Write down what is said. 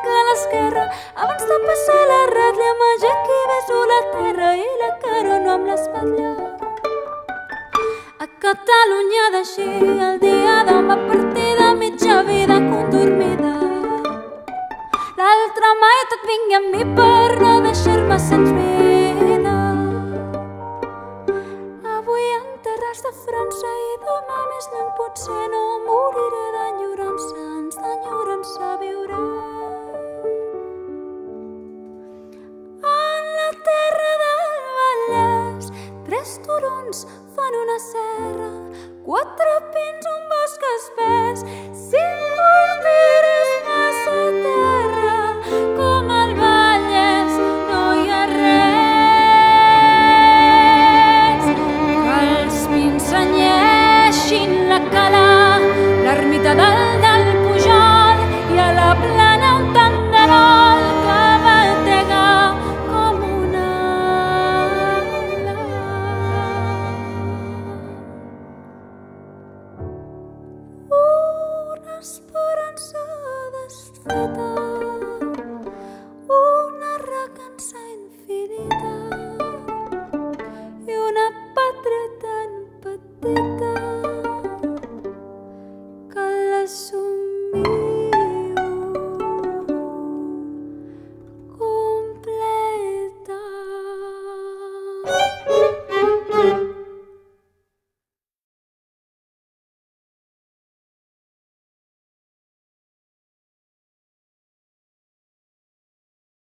crec a l'esquerra abans de passar la ratlla màgic i beso la terra i la carona amb l'espatlla. A Catalunya d'així el dia demà partida mitja vida condormida. L'altra meitat vingui amb mi per no deixar-me sens vida. Avui enterrats de França i demà més lluny potser no moriré turons fan una serra, quatre pins, un bosc espès, faceta una recança infinita i una pàtria tan petita que la